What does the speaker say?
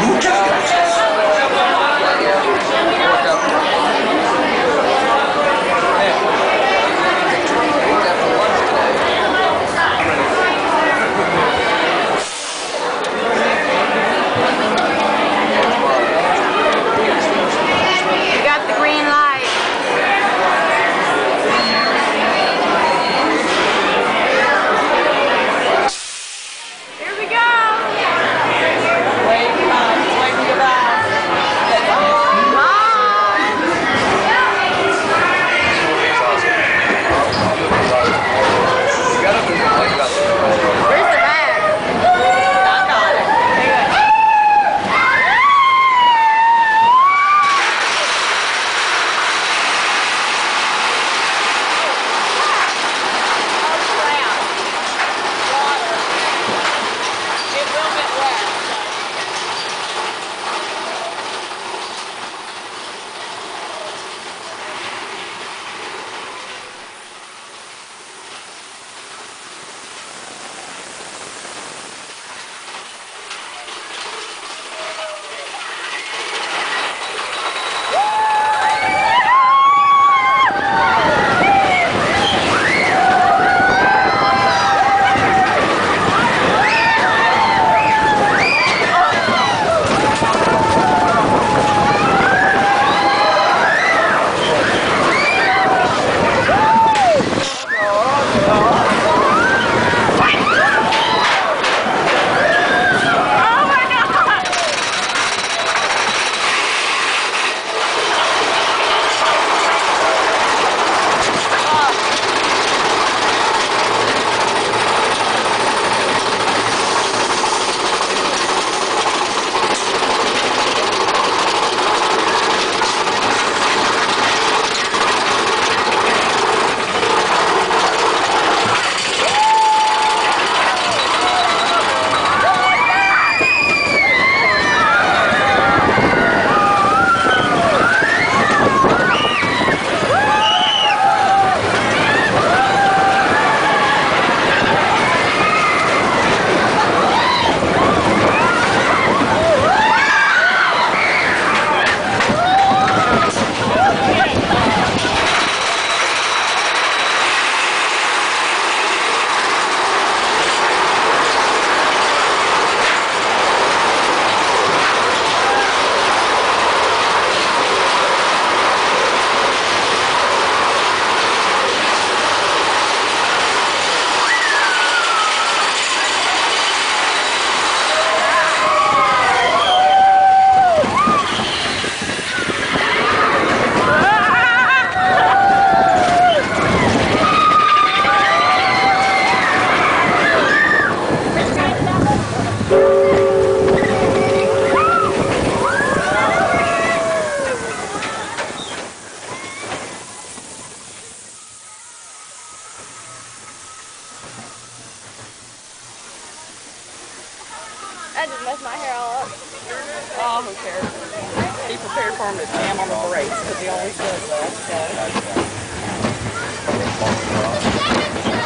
Nunca I just messed my hair all up. Oh, who cares? He prepared for him to jam on the brakes because he always does that. So.